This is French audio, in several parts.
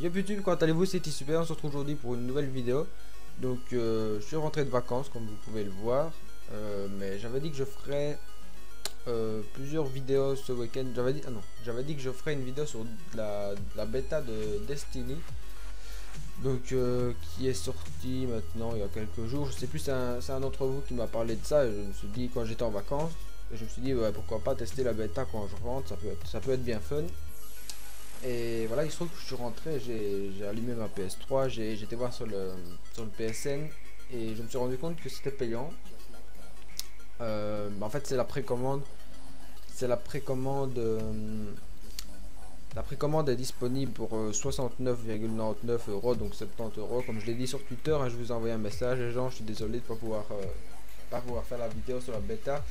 Yo YouTube, comment allez-vous C'était super, on se retrouve aujourd'hui pour une nouvelle vidéo. Donc euh, je suis rentré de vacances comme vous pouvez le voir. Euh, mais j'avais dit que je ferais euh, plusieurs vidéos ce week-end. J'avais dit, ah non, j'avais dit que je ferais une vidéo sur la, la bêta de Destiny. Donc qui est sorti maintenant il y a quelques jours. Je sais plus, c'est un, d'entre vous qui m'a parlé de ça. Et je me suis dit quand j'étais en vacances. je me suis dit ouais, pourquoi pas tester la bêta quand je rentre, ça peut ça peut être bien fun. Et voilà, il se trouve que je suis rentré, j'ai allumé ma PS3, j'étais voir sur le, sur le PSN et je me suis rendu compte que c'était payant. Euh, bah, en fait, c'est la précommande. C'est la précommande. Euh, la précommande est disponible pour 69,99 euh, euros, donc 70 euros. Comme je l'ai dit sur Twitter, hein, je vous ai envoyé un message, les gens, je suis désolé de ne pas pouvoir, pas pouvoir faire la vidéo sur la bêta.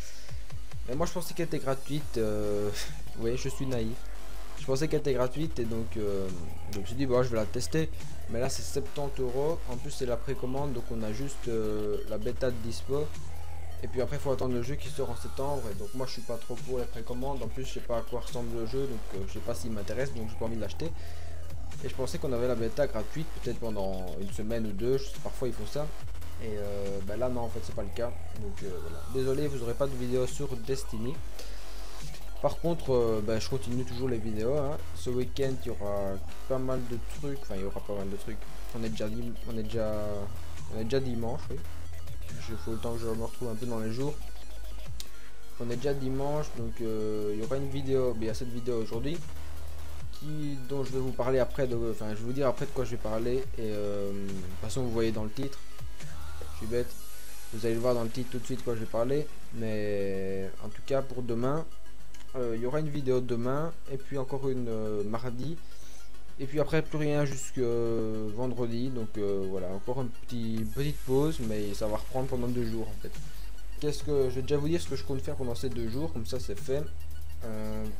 Mais moi, je pensais qu'elle était gratuite. oui, je suis naïf. Je pensais qu'elle était gratuite et donc, euh, je me suis dit je vais la tester. Mais là c'est 70 euros. En plus c'est la précommande donc on a juste euh, la bêta de dispo. Et puis après il faut attendre le jeu qui sort en septembre. Et donc moi je suis pas trop pour les précommandes. En plus je sais pas à quoi ressemble le jeu donc euh, je sais pas s'il m'intéresse donc j'ai pas envie de l'acheter. Et je pensais qu'on avait la bêta gratuite peut-être pendant une semaine ou deux. parfois ils font ça. Et ben là non en fait c'est pas le cas. Donc voilà. Désolé vous aurez pas de vidéo sur Destiny. Par contre, euh, bah, je continue toujours les vidéos. Hein. Ce week-end, il y aura pas mal de trucs. Enfin, il y aura pas mal de trucs. On est déjà, dimanche. Oui. Il faut le temps que je me retrouve un peu dans les jours. On est déjà dimanche, donc euh, il y aura une vidéo. Il y a cette vidéo aujourd'hui dont je vais vous parler après. De, enfin, je vais vous dire après de quoi je vais parler. Et euh, de toute façon, vous voyez dans le titre. Je suis bête. Vous allez le voir dans le titre tout de suite quoi je vais parler. Mais en tout cas, pour demain, il y aura une vidéo demain et puis encore une euh, mardi. Et puis après plus rien jusqu'à vendredi. Donc euh, voilà, encore une petit, petite pause, mais ça va reprendre pendant deux jours en fait. Qu'est-ce que je vais déjà vous dire ce que je compte faire pendant ces deux jours, comme ça c'est fait.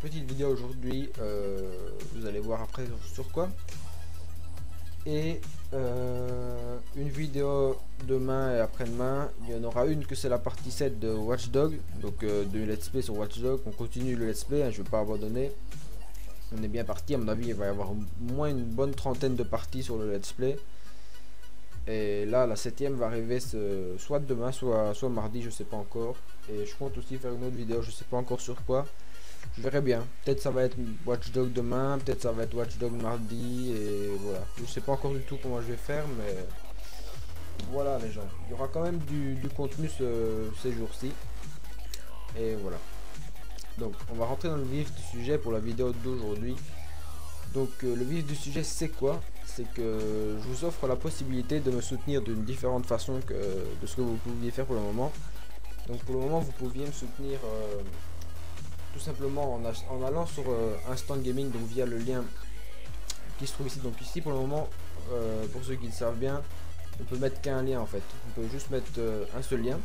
petite vidéo aujourd'hui, vous allez voir après sur quoi et euh, une vidéo demain et après-demain. Il y en aura une que c'est la partie 7 de Watchdog, donc euh, de Let's Play sur Watchdog. On continue le Let's Play, hein, je ne vais pas abandonner. On est bien parti, à mon avis, il va y avoir au moins une bonne trentaine de parties sur le Let's Play. Et là, la septième va arriver soit demain, soit, mardi, je sais pas encore. Et je compte aussi faire une autre vidéo, je sais pas encore sur quoi. Je verrai bien. Peut-être ça va être Watchdog demain, peut-être ça va être Watchdog mardi, et voilà. Je sais pas encore du tout comment je vais faire, mais voilà les gens. Il y aura quand même du, contenu ces jours-ci. Et voilà. Donc on va rentrer dans le vif du sujet pour la vidéo d'aujourd'hui. Donc euh, le vif du sujet c'est quoi? C'est que je vous offre la possibilité de me soutenir d'une différente façon que de ce que vous pouviez faire pour le moment. Donc pour le moment vous pouviez me soutenir euh, tout simplement en, allant sur euh, Instant Gaming, donc via le lien qui se trouve ici. Donc ici pour le moment, euh, pour ceux qui le savent bien, on peut mettre qu'un lien en fait. On peut juste mettre euh, un seul lien.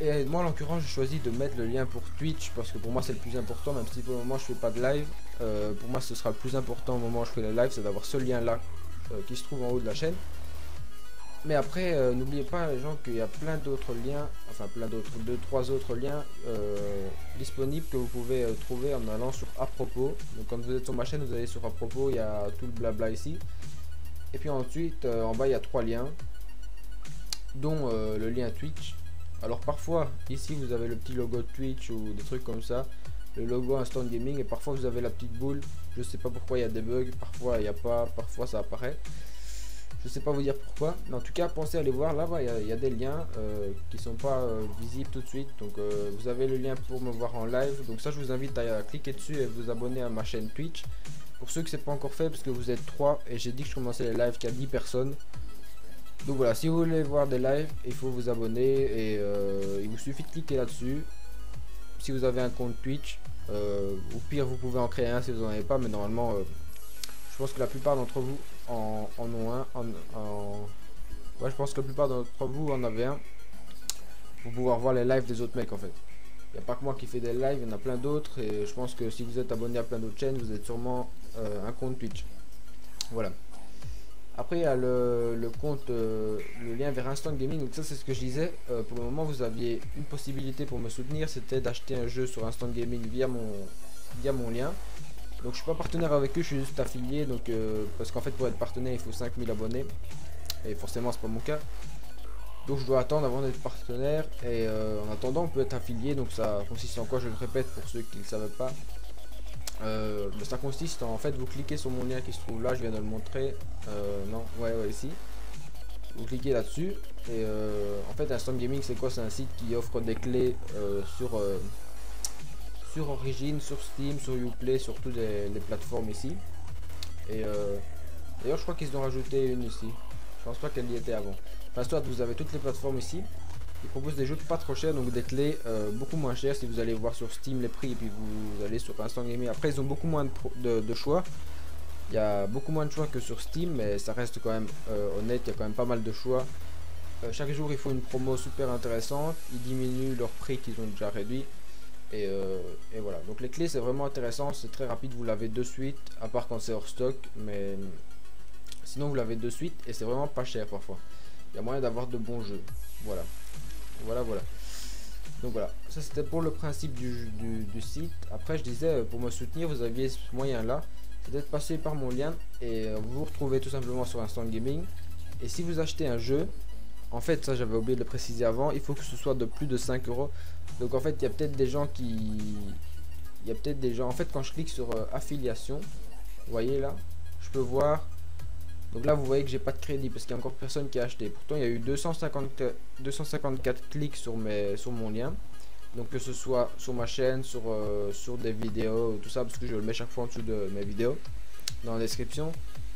Et moi en l'occurrence j'ai choisi de mettre le lien pour Twitch parce que pour moi c'est le plus important même si pour le moment je fais pas de live. pour moi ce sera le plus important au moment où je fais le live c'est d'avoir ce lien là qui se trouve en haut de la chaîne. Mais après, euh, n'oubliez pas les gens qu'il y a plein d'autres liens, enfin plein d'autres, deux, trois autres liens euh, disponibles que vous pouvez euh, trouver en allant sur à propos. Donc quand vous êtes sur ma chaîne, vous allez sur à propos, il y a tout le blabla ici. Et puis ensuite, en bas, il y a trois liens, dont le lien Twitch. Alors parfois, ici, vous avez le petit logo Twitch ou des trucs comme ça, le logo Instant Gaming, et parfois vous avez la petite boule. Je sais pas pourquoi il y a des bugs, parfois il n'y a pas, parfois ça apparaît. Je sais pas vous dire pourquoi, mais en tout cas pensez à aller voir là-bas, il y, a des liens euh, qui sont pas euh, visibles tout de suite. Donc euh, vous avez le lien pour me voir en live. Donc ça je vous invite à, cliquer dessus et vous abonner à ma chaîne Twitch. Pour ceux que c'est pas encore fait, parce que vous êtes 3 et j'ai dit que je commençais les lives qu'à 10 personnes. Donc voilà, si vous voulez voir des lives, il faut vous abonner et il vous suffit de cliquer là-dessus. Si vous avez un compte Twitch, au pire vous pouvez en créer un si vous n'en avez pas, mais normalement je pense que la plupart d'entre vous en, ont un. En, Ouais, je pense que la plupart d'entre vous en avez un. Pour pouvoir voir les lives des autres mecs en fait. Il n'y a pas que moi qui fais des lives, il y en a plein d'autres. Et je pense que si vous êtes abonné à plein d'autres chaînes, vous êtes sûrement euh, un compte Twitch. Voilà. Après, il y a le, compte, euh, le lien vers Instant Gaming. Donc ça, c'est ce que je disais. Euh, pour le moment, vous aviez une possibilité pour me soutenir. C'était d'acheter un jeu sur Instant Gaming via mon, via mon lien. Donc je suis pas partenaire avec eux, je suis juste affilié. Donc parce qu'en fait pour être partenaire il faut 5000 abonnés. Et forcément c'est pas mon cas. Donc je dois attendre avant d'être partenaire et en attendant on peut être affilié donc ça consiste en quoi? Je le répète pour ceux qui ne le savaient pas. Euh, ça consiste en, fait, vous cliquez sur mon lien qui se trouve là, je viens de le montrer. Euh, non, ouais, ouais, ici. Vous cliquez là-dessus. Et euh, en fait, Instant Gaming, c'est quoi? C'est un site qui offre des clés sur, sur Origin, sur Steam, sur Uplay, sur toutes les, plateformes ici. Et d'ailleurs, je crois qu'ils ont rajouté une ici. Je pense pas qu'elle y était avant. Enfin, soit vous avez toutes les plateformes ici. Ils proposent des jeux pas trop chers, donc des clés euh, beaucoup moins chères si vous allez voir sur Steam les prix et puis vous allez sur Instant Gaming. Après, ils ont beaucoup moins de, choix. Il y a beaucoup moins de choix que sur Steam, mais ça reste quand même euh, honnête, il y a quand même pas mal de choix. Euh, chaque jour, ils font une promo super intéressante. Ils diminuent leur prix qu'ils ont déjà réduit. Et, et, voilà, donc les clés c'est vraiment intéressant, c'est très rapide, vous l'avez de suite, à part quand c'est hors stock, mais sinon vous l'avez de suite et c'est vraiment pas cher parfois. Il y a moyen d'avoir de bons jeux. Voilà. Voilà, voilà. Donc voilà, ça c'était pour le principe du, site. Après, je disais, euh, pour me soutenir, vous aviez ce moyen-là. C'est d'être passé par mon lien et euh, vous vous retrouvez tout simplement sur Instant Gaming. Et si vous achetez un jeu, en fait, ça j'avais oublié de le préciser avant, il faut que ce soit de plus de 5 euros. Donc en fait, il y a peut-être des gens qui... Il y a peut-être des gens... En fait, quand je clique sur euh, affiliation, vous voyez là, je peux voir donc là, vous voyez que j'ai pas de crédit parce qu'il y a encore personne qui a acheté. Pourtant, il y a eu 250, 254 clics sur, mes, sur mon lien. Donc que ce soit sur ma chaîne, sur, euh, sur des vidéos, tout ça, parce que je le mets chaque fois en dessous de mes vidéos, dans la description.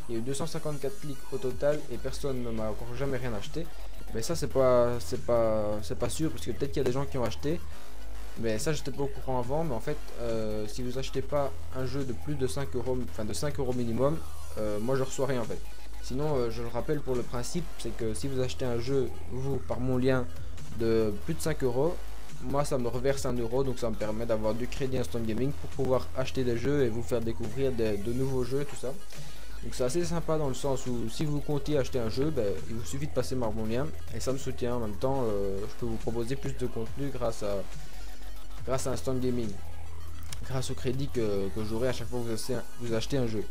Il y a eu 254 clics au total et personne ne m'a encore jamais rien acheté. Mais ça, c'est pas, c'est pas, c'est pas sûr parce que peut-être qu'il y a des gens qui ont acheté. Mais ça, j'étais pas au courant avant. Mais en fait, euh, si vous achetez pas un jeu de plus de 5 euros, enfin de 5 euros minimum, euh, moi je reçois rien en fait. Sinon, euh, je le rappelle pour le principe, c'est que si vous achetez un jeu, vous, par mon lien, de plus de 5 euros, moi ça me reverse 1 euro, donc ça me permet d'avoir du crédit Instant Gaming pour pouvoir acheter des jeux et vous faire découvrir de nouveaux jeux, tout ça. Donc c'est assez sympa dans le sens où si vous comptiez acheter un jeu, ben, il vous suffit de passer par mon lien et ça me soutient en même temps. Euh, je peux vous proposer plus de contenu grâce à, grâce à Instant Gaming, grâce au crédit que, j'aurai à chaque fois que vous achetez un jeu.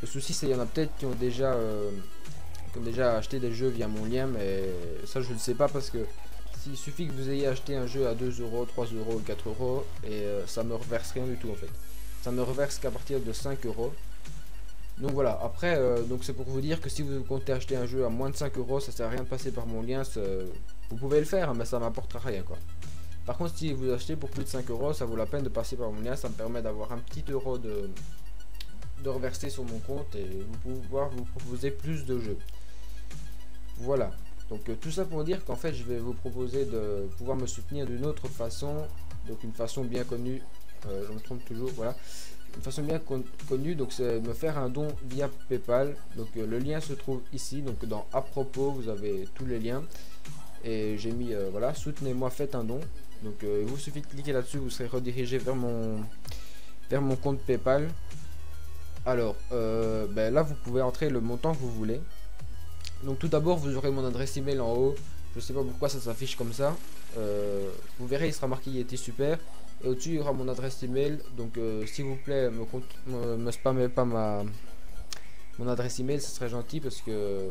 Le souci, c'est qu'il y en a peut-être qui ont déjà euh, déjà acheté des jeux via mon lien, mais ça, je ne sais pas parce que s'il suffit que vous ayez acheté un jeu à 2 euros, 3 euros, 4 euros, et euh, ça me reverse rien du tout en fait. Ça me reverse qu'à partir de 5 euros. Donc voilà, après, euh, donc c'est pour vous dire que si vous comptez acheter un jeu à moins de 5 euros, ça sert à rien de passer par mon lien. Vous pouvez le faire, mais ça m'apportera rien quoi. Par contre, si vous achetez pour plus de 5 euros, ça vaut la peine de passer par mon lien. Ça me permet d'avoir un petit euro de, de reverser sur mon compte et vous pouvoir vous proposer plus de jeux. Voilà. Donc euh, tout ça pour dire qu'en fait je vais vous proposer de pouvoir me soutenir d'une autre façon, donc une façon bien connue, euh, je me trompe toujours, voilà, une façon bien connue, donc c'est me faire un don via PayPal. Donc euh, le lien se trouve ici, donc dans à propos vous avez tous les liens et j'ai mis voilà soutenez-moi faites un don. Donc il vous suffit de cliquer là-dessus, vous serez redirigé vers mon vers mon compte PayPal alors, euh, ben là, vous pouvez entrer le montant que vous voulez. Donc tout d'abord, vous aurez mon adresse email en haut. Je sais pas pourquoi ça s'affiche comme ça. Euh, vous verrez, il sera marqué il était super. Et au-dessus, il y aura mon adresse email. Donc euh, s'il vous plaît, me, me, spammez pas ma mon adresse email, ce serait gentil parce que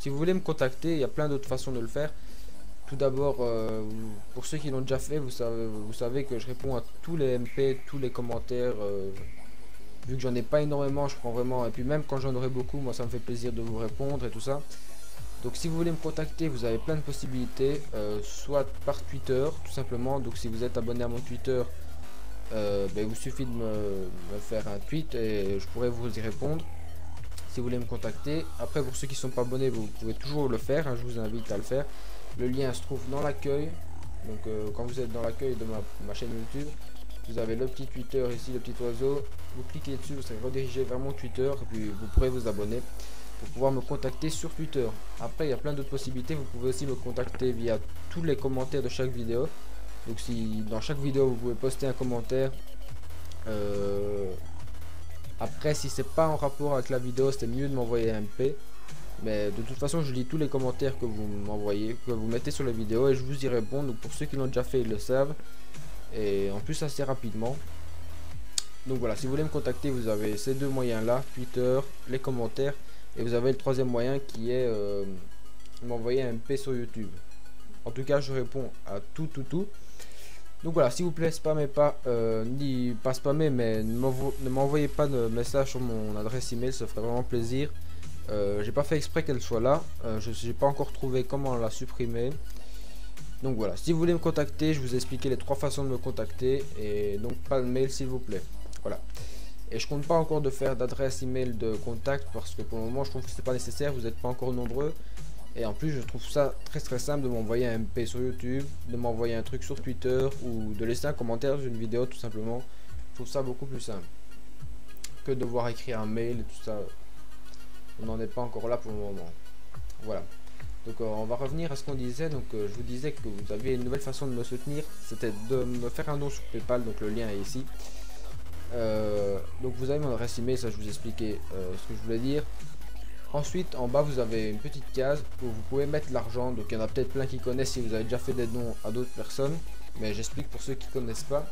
si vous voulez me contacter, il y a plein d'autres façons de le faire. Tout d'abord, pour ceux qui l'ont déjà fait, vous savez, vous savez que je réponds à tous les MP, tous les commentaires vu que j'en ai pas énormément, je prends vraiment, et puis même quand j'en aurai beaucoup, moi ça me fait plaisir de vous répondre et tout ça. Donc si vous voulez me contacter, vous avez plein de possibilités, euh, soit par Twitter, tout simplement. Donc si vous êtes abonné à mon Twitter, euh, ben, il vous suffit de me, faire un tweet et je pourrai vous y répondre. Si vous voulez me contacter, après pour ceux qui ne sont pas abonnés, vous pouvez toujours le faire, hein, je vous invite à le faire. Le lien se trouve dans l'accueil, donc euh, quand vous êtes dans l'accueil de ma chaîne YouTube, vous avez le petit Twitter ici, le petit oiseau. Vous cliquez dessus, vous serez redirigé vers mon Twitter et puis vous pourrez vous abonner pouvoir me contacter sur Twitter. Après, il y a plein d'autres possibilités. Vous pouvez aussi me contacter via tous les commentaires de chaque vidéo. Donc si dans chaque vidéo vous pouvez poster un commentaire. Euh, après, si c'est pas en rapport avec la vidéo, c'est mieux de m'envoyer un MP. Mais de toute façon, je lis tous les commentaires que vous m'envoyez, que vous mettez sur la vidéo et je vous y réponds. Donc pour ceux qui l'ont déjà fait, ils le savent et en plus assez rapidement. Donc voilà, si vous voulez me contacter, vous avez ces deux moyens-là, Twitter, les commentaires, et vous avez le troisième moyen qui est euh, m'envoyer un MP sur YouTube. En tout cas, je réponds à tout, tout, tout. Donc voilà, s'il vous plaît, spammez pas, euh, ni pas spammer, mais ne m'envoyez pas de message sur mon adresse email, ça ferait vraiment plaisir. Euh, j'ai pas fait exprès qu'elle soit là, euh, je n'ai pas encore trouvé comment la supprimer. Donc voilà, si vous voulez me contacter, je vous ai expliqué les trois façons de me contacter, et donc pas de mail s'il vous plaît. Voilà. Et je compte pas encore de faire d'adresse email de contact parce que pour le moment je trouve que c'est pas nécessaire, vous n'êtes pas encore nombreux. Et en plus, je trouve ça très très simple de m'envoyer un MP sur YouTube, de m'envoyer un truc sur Twitter ou de laisser un commentaire sur une vidéo tout simplement. Je trouve ça beaucoup plus simple que de devoir écrire un mail et tout ça. On n'en est pas encore là pour le moment. Voilà. Donc euh, on va revenir à ce qu'on disait. Donc euh, je vous disais que vous aviez une nouvelle façon de me soutenir. C'était de me faire un don sur Paypal. Donc le lien est ici. Euh, donc vous avez mon adresse email, ça je vous expliquais ce que je voulais dire. Ensuite, en bas, vous avez une petite case où vous pouvez mettre l'argent. Donc, il y en a peut-être plein qui connaissent si vous avez déjà fait des dons à d'autres personnes. Mais j'explique pour ceux qui connaissent pas.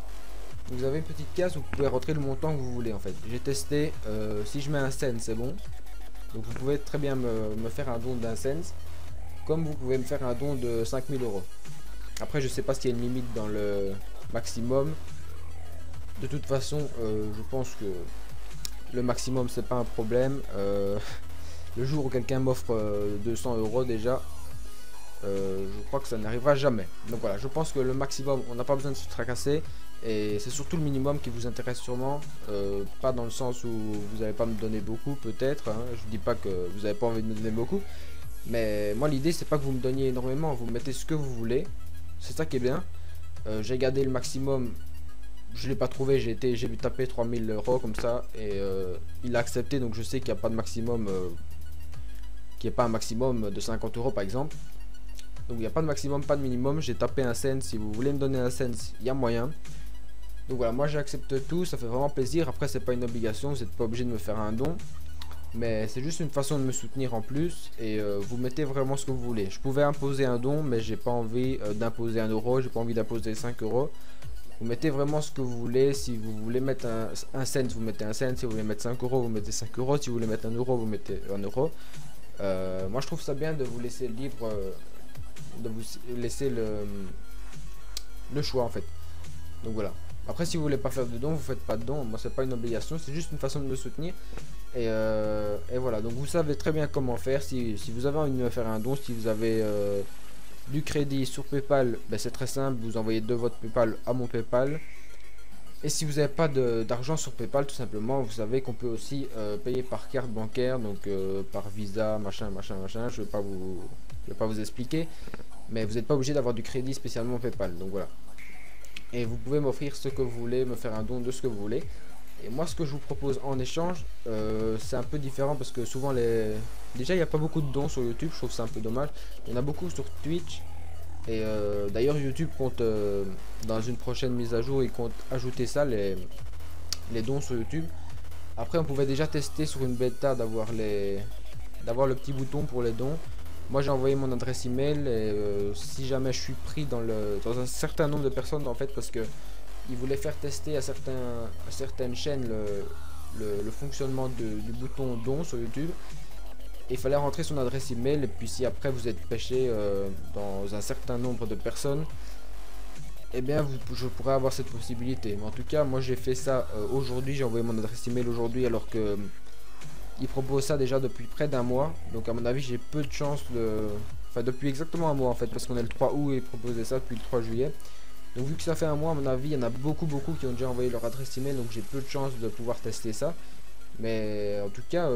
Vous avez une petite case où vous pouvez rentrer le montant que vous voulez en fait. J'ai testé, euh, si je mets un cent, c'est bon. Donc, vous pouvez très bien me, faire un don d'un cent. Comme vous pouvez me faire un don de 5000 euros. Après, je sais pas s'il y a une limite dans le maximum. De toute façon, euh, je pense que le maximum, c'est pas un problème. Euh, le jour où quelqu'un m'offre 200 euh, euros déjà, je crois que ça n'arrivera jamais. Donc voilà, je pense que le maximum, on n'a pas besoin de se tracasser. Et c'est surtout le minimum qui vous intéresse sûrement. Pas dans le sens où vous n'allez pas me donner beaucoup peut-être. Hein. Je ne dis pas que vous n'avez pas envie de me donner beaucoup. Mais moi l'idée c'est pas que vous me donniez énormément. Vous mettez ce que vous voulez. C'est ça qui est bien. j'ai gardé le maximum. Je l'ai pas trouvé. J'ai été, j'ai taper 3000 euros comme ça. Et il a accepté. Donc je sais qu'il n'y a pas de maximum qui pas un maximum de 50 euros par exemple. Donc il n'y a pas de maximum, pas de minimum. J'ai tapé un cent. Si vous voulez me donner un cent, il y a moyen. Donc voilà, moi j'accepte tout, ça fait vraiment plaisir. Après, c'est pas une obligation, vous n'êtes pas obligé de me faire un don. Mais c'est juste une façon de me soutenir en plus. Et euh, vous mettez vraiment ce que vous voulez. Je pouvais imposer un don, mais j'ai pas envie euh, d'imposer un euro. J'ai pas envie d'imposer 5 euros. Vous mettez vraiment ce que vous voulez. Si vous voulez mettre un, cent, vous mettez un cent. Si vous voulez mettre 5 euros, vous mettez 5 euros. Si vous voulez mettre un euro, vous mettez un euro. Euh, moi je trouve ça bien de vous laisser libre, euh, de vous laisser le, le choix en fait. Donc voilà. Après si vous voulez pas faire de dons, vous faites pas de dons. Moi c'est pas une obligation, c'est juste une façon de me soutenir. Et, euh, et, voilà, donc vous savez très bien comment faire. Si, vous avez envie de faire un don, si vous avez du crédit sur Paypal, ben c'est très simple. Vous envoyez de votre Paypal à mon Paypal. Et si vous n'avez pas d'argent sur PayPal, tout simplement, vous savez qu'on peut aussi euh, payer par carte bancaire, donc euh, par Visa, machin, machin, machin. Je ne vais, pas vous, vais pas vous expliquer, mais vous n'êtes pas obligé d'avoir du crédit spécialement PayPal, donc voilà. Et vous pouvez m'offrir ce que vous voulez, me faire un don de ce que vous voulez. Et moi, ce que je vous propose en échange, euh, c'est un peu différent parce que souvent les... Déjà, il n'y a pas beaucoup de dons sur YouTube, je trouve ça un peu dommage. Il y en a beaucoup sur Twitch, et euh, d'ailleurs YouTube compte euh, dans une prochaine mise à jour, il compte ajouter ça, les, les dons sur YouTube. Après on pouvait déjà tester sur une bêta d'avoir les d'avoir le petit bouton pour les dons. Moi j'ai envoyé mon adresse email et si jamais je suis pris dans le dans un certain nombre de personnes en fait parce que ils voulaient faire tester à certaines chaînes le, fonctionnement du bouton don sur YouTube. Il fallait rentrer son adresse email et puis si après vous êtes pêché euh, dans un certain nombre de personnes eh bien je pourrais avoir cette possibilité. En tout cas moi j'ai fait ça euh, aujourd'hui. J'ai envoyé mon adresse email aujourd'hui alors que euh, il propose ça déjà depuis près d'un mois. Donc à mon avis j'ai peu de chance de enfin depuis exactement un mois en fait parce qu'on est le 3 août et il proposait ça depuis le 3 juillet donc vu que ça fait un mois à mon avis il y en a beaucoup beaucoup qui ont déjà envoyé leur adresse email donc j'ai peu de chance de pouvoir tester ça mais en tout cas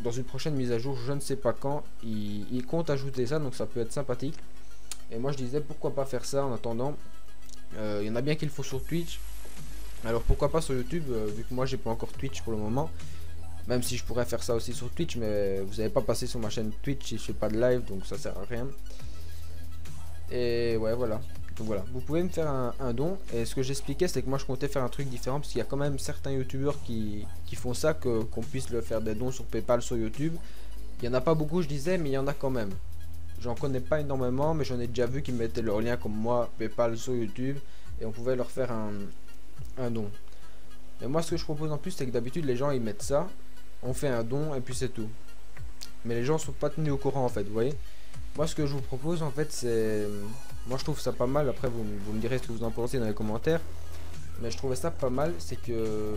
dans une prochaine mise à jour, je ne sais pas quand, il, compte ajouter ça, donc ça peut être sympathique. Et moi je disais pourquoi pas faire ça en attendant. Euh, il y en a bien qu'il faut sur Twitch. Alors pourquoi pas sur YouTube, euh, vu que moi j'ai pas encore Twitch pour le moment. Même si je pourrais faire ça aussi sur Twitch, mais vous n'avez pas passé sur ma chaîne Twitch je fais pas de live, donc ça sert à rien. Et ouais voilà. Donc voilà, vous pouvez me faire un, don. Et ce que j'expliquais, c'est que moi je comptais faire un truc différent parce qu'il y a quand même certains youtubeurs qui, font ça, qu'on puisse le faire des dons sur PayPal sur YouTube. Il y en a pas beaucoup, je disais, mais il y en a quand même. J'en connais pas énormément, mais j'en ai déjà vu qui mettaient leur lien comme moi, PayPal sur YouTube, et on pouvait leur faire un, don. Mais moi ce que je propose en plus c'est que d'habitude les gens ils mettent ça, on fait un don et puis c'est tout. Mais les gens sont pas tenus au courant en fait, vous voyez. Moi ce que je vous propose en fait c'est... Moi je trouve ça pas mal, après vous, vous me direz ce que vous en pensez dans les commentaires. Mais je trouvais ça pas mal, c'est que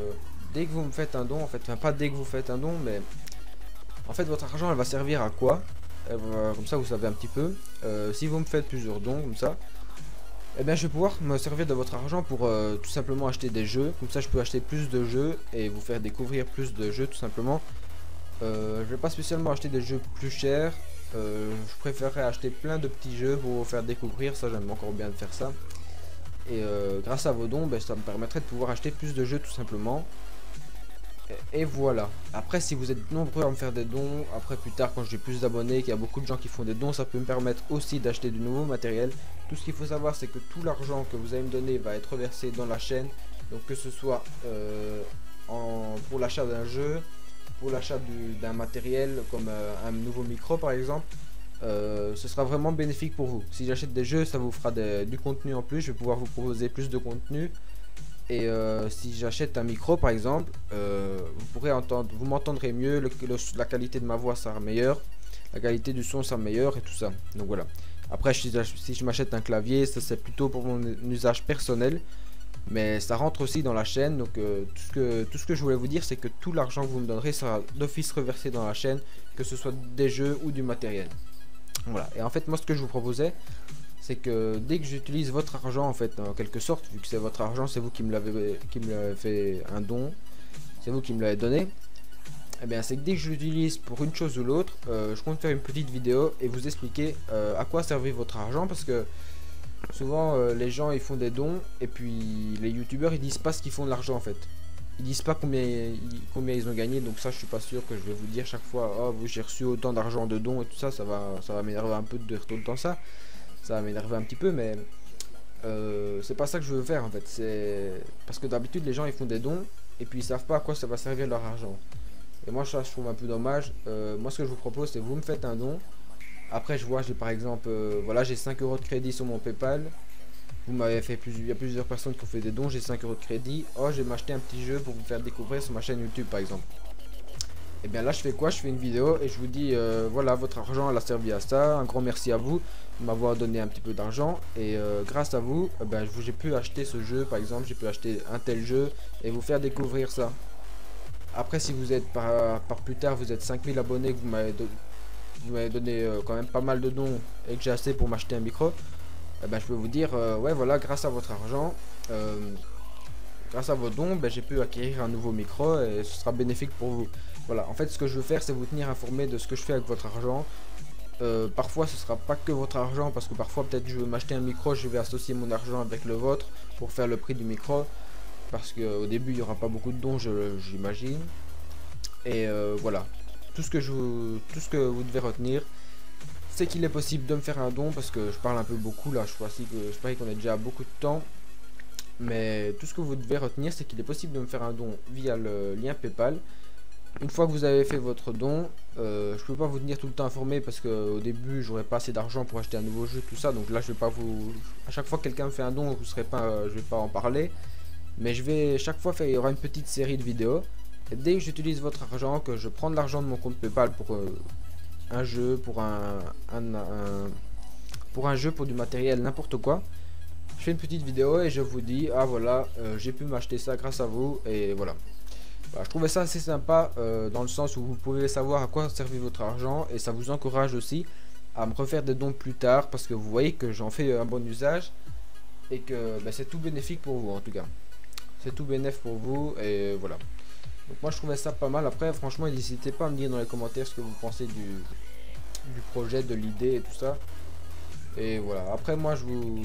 dès que vous me faites un don, en fait, enfin pas dès que vous faites un don, mais en fait votre argent elle va servir à quoi? Comme ça vous savez un petit peu. Euh, si vous me faites plusieurs dons comme ça, eh bien je vais pouvoir me servir de votre argent pour euh, tout simplement acheter des jeux. Comme ça je peux acheter plus de jeux et vous faire découvrir plus de jeux tout simplement. Euh, je vais pas spécialement acheter des jeux plus chers. Je préférerais acheter plein de petits jeux pour vous faire découvrir. Ça j'aime encore bien de faire ça. Et grâce à vos dons, ben, ça me permettrait de pouvoir acheter plus de jeux tout simplement. Et voilà. Après, si vous êtes nombreux à me faire des dons, après plus tard, quand j'ai plus d'abonnés, qu'il y a beaucoup de gens qui font des dons, ça peut me permettre aussi d'acheter du nouveau matériel. Tout ce qu'il faut savoir, c'est que tout l'argent que vous allez me donner va être versé dans la chaîne. Donc que ce soit euh, pour l'achat d'un jeu, pour l'achat d'un matériel comme euh, un nouveau micro par exemple, euh, ce sera vraiment bénéfique pour vous. Si j'achète des jeux, ça vous fera du contenu en plus. Je vais pouvoir vous proposer plus de contenu. Et euh, si j'achète un micro par exemple, vous pourrez entendre, vous m'entendrez mieux, la qualité de ma voix sera meilleure, la qualité du son sera meilleure et tout ça. Donc voilà. Après si, je m'achète un clavier, ça c'est plutôt pour mon usage personnel. Mais ça rentre aussi dans la chaîne, donc euh, tout, ce que, tout ce que je voulais vous dire, c'est que tout l'argent que vous me donnerez sera d'office reversé dans la chaîne, que ce soit des jeux ou du matériel. Voilà, et en fait moi ce que je vous proposais, c'est que dès que j'utilise votre argent en fait en quelque sorte vu que c'est votre argent c'est vous qui me l'avez fait un don c'est vous qui me l'avez donné eh bien c'est que dès que je l'utilise pour une chose ou l'autre euh, je compte faire une petite vidéo et vous expliquer euh, à quoi servir votre argent parce que souvent euh, les gens ils font des dons et puis les youtubeurs ils disent pas ce qu'ils font de l'argent en fait ils disent pas combien ils, combien ils ont gagné donc ça je suis pas sûr que je vais vous dire chaque fois oh j'ai reçu autant d'argent de dons et tout ça ça va ça va m'énerver un peu de retourner dans ça ça va m'énerver un petit peu, mais euh, c'est pas ça que je veux faire en fait. C'est parce que d'habitude les gens ils font des dons et puis ils savent pas à quoi ça va servir leur argent. Et moi ça je trouve un peu dommage. Euh, moi ce que je vous propose c'est vous me faites un don. Après je vois j'ai par exemple euh, voilà j'ai 5 euros de crédit sur mon PayPal. Vous m'avez fait plus, il y a plusieurs personnes qui ont fait des dons, j'ai 5 euros de crédit. Oh je vais m'acheter un petit jeu pour vous faire découvrir sur ma chaîne YouTube par exemple. Et eh bien là je fais quoi? Je fais une vidéo et je vous dis voilà votre argent elle a servi à ça, un grand merci à vous m'avoir donné un petit peu d'argent et euh, grâce à vous, euh, ben, j'ai pu acheter ce jeu par exemple, j'ai pu acheter un tel jeu et vous faire découvrir ça. Après si vous êtes par, plus tard, vous êtes 5000 abonnés, que vous m'avez donné euh, quand même pas mal de dons et que j'ai assez pour m'acheter un micro, eh ben, je peux vous dire, ouais voilà, grâce à votre argent, grâce à vos dons, ben, j'ai pu acquérir un nouveau micro et ce sera bénéfique pour vous. Voilà, en fait ce que je veux faire c'est vous tenir informé de ce que je fais avec votre argent, euh, parfois ce sera pas que votre argent parce que parfois peut-être je veux m'acheter un micro, je vais associer mon argent avec le vôtre pour faire le prix du micro parce qu'au début il n'y aura pas beaucoup de dons j'imagine. Et euh, voilà, tout ce, que vous devez retenir c'est qu'il est possible de me faire un don parce que je parle un peu beaucoup là, je crois que je parie qu'on a déjà beaucoup de temps. Mais tout ce que vous devez retenir c'est qu'il est possible de me faire un don via le lien Paypal. Une fois que vous avez fait votre don, euh, je peux pas vous tenir tout le temps informé parce que au début j'aurais pas assez d'argent pour acheter un nouveau jeu, tout ça. Donc là je vais pas vous. À chaque fois que quelqu'un me fait un don, vous serez pas, euh, je vais pas en parler. Mais je vais chaque fois faire, il y aura une petite série de vidéos. Dès que j'utilise votre argent, que je prends de l'argent de mon compte PayPal pour euh, un jeu, pour un, pour un jeu, pour du matériel, n'importe quoi, je fais une petite vidéo et je vous dis ah voilà j'ai pu m'acheter ça grâce à vous et voilà bah, je trouvais ça assez sympa euh, dans le sens où vous pouvez savoir à quoi servir votre argent et ça vous encourage aussi à me refaire des dons plus tard parce que vous voyez que j'en fais un bon usage et que bah, c'est tout bénéfique pour vous en tout cas. C'est tout bénéfique pour vous et voilà. Donc moi je trouvais ça pas mal. Après franchement n'hésitez pas à me dire dans les commentaires ce que vous pensez du, du projet, de l'idée et tout ça. Et voilà. Après moi je vous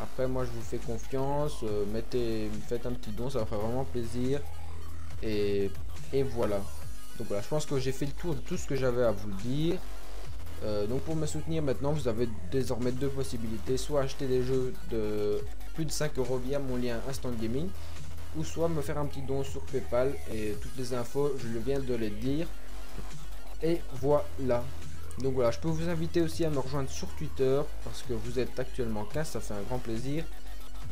après moi je vous fais confiance. Euh, mettez, faites un petit don, ça va faire vraiment plaisir. Et, voilà. Donc voilà, je pense que j'ai fait le tour de tout ce que j'avais à vous dire. Euh, donc pour me soutenir maintenant, vous avez désormais deux possibilités. Soit acheter des jeux de plus de 5 euros via mon lien Instant Gaming. Ou soit me faire un petit don sur Paypal. Et toutes les infos, je viens de les dire. Et voilà. Donc voilà, je peux vous inviter aussi à me rejoindre sur Twitter. Parce que vous êtes actuellement 15, ça fait un grand plaisir.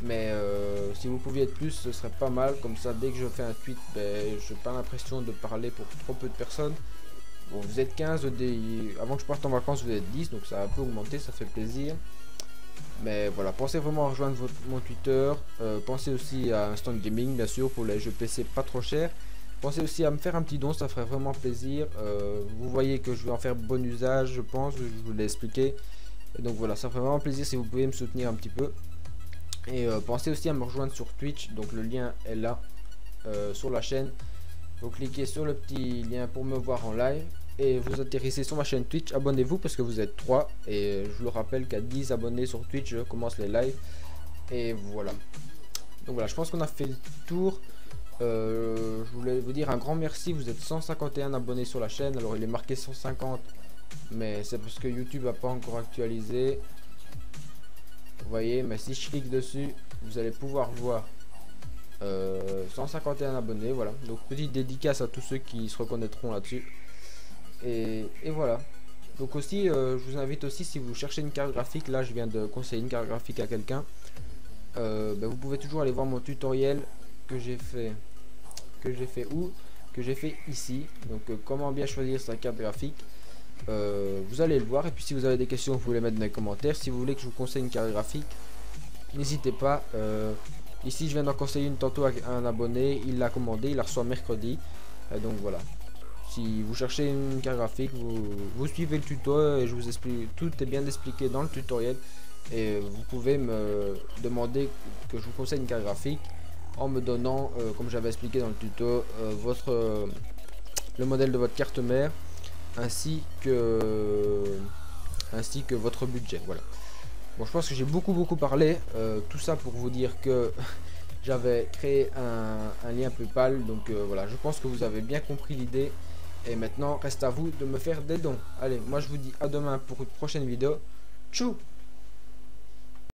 Mais euh, si vous pouviez être plus, ce serait pas mal. Comme ça, dès que je fais un tweet, ben, je n'ai pas l'impression de parler pour trop peu de personnes. Bon, vous êtes 15, avant que je parte en vacances, vous êtes 10, donc ça a un peu augmenté, ça fait plaisir. Mais voilà, pensez vraiment à rejoindre votre, mon Twitter. Euh, pensez aussi à Instant Gaming, bien sûr, pour les jeux PC pas trop chers. Pensez aussi à me faire un petit don, ça ferait vraiment plaisir. Euh, vous voyez que je vais en faire bon usage, je pense, je vous l'ai expliqué. Donc voilà, ça ferait vraiment plaisir si vous pouvez me soutenir un petit peu. Et euh, pensez aussi à me rejoindre sur Twitch, donc le lien est là sur la chaîne. Vous cliquez sur le petit lien pour me voir en live et vous atterrissez sur ma chaîne Twitch, abonnez-vous parce que vous êtes 3 et je le rappelle qu'à 10 abonnés sur Twitch, je commence les lives et voilà. Donc voilà, je pense qu'on a fait le tour. Euh, je voulais vous dire un grand merci, vous êtes 151 abonnés sur la chaîne, alors il est marqué 150, mais c'est parce que YouTube n'a pas encore actualisé. Vous voyez, mais si je clique dessus, vous allez pouvoir voir 151 euh, abonnés, voilà. Donc petite dédicace à tous ceux qui se reconnaîtront là-dessus. Et, voilà. Donc aussi, euh, je vous invite aussi, si vous cherchez une carte graphique, là je viens de conseiller une carte graphique à quelqu'un, euh, ben, vous pouvez toujours aller voir mon tutoriel que j'ai fait, que j'ai fait où? Que j'ai fait ici. Donc euh, comment bien choisir sa carte graphique. vous allez le voir et puis si vous avez des questions, vous pouvez les mettre dans les commentaires. Si vous voulez que je vous conseille une carte graphique, n'hésitez pas. ici, je viens d'en conseiller une tantôt à un abonné. Il l'a commandé, il la reçoit mercredi. donc voilà. Si vous cherchez une carte graphique, vous, suivez le tuto et je vous explique, tout est bien expliqué dans le tutoriel. Et vous pouvez me demander que je vous conseille une carte graphique en me donnant, euh, comme j'avais expliqué dans le tuto, euh, votre le modèle de votre carte mère ainsi que ainsi que votre budget. Voilà. Bon, je pense que j'ai beaucoup beaucoup parlé. Euh, tout ça pour vous dire que j'avais créé un, un, lien PayPal. Donc voilà, je pense que vous avez bien compris l'idée. Et maintenant, reste à vous de me faire des dons. Allez, moi je vous dis à demain pour une prochaine vidéo. Tchou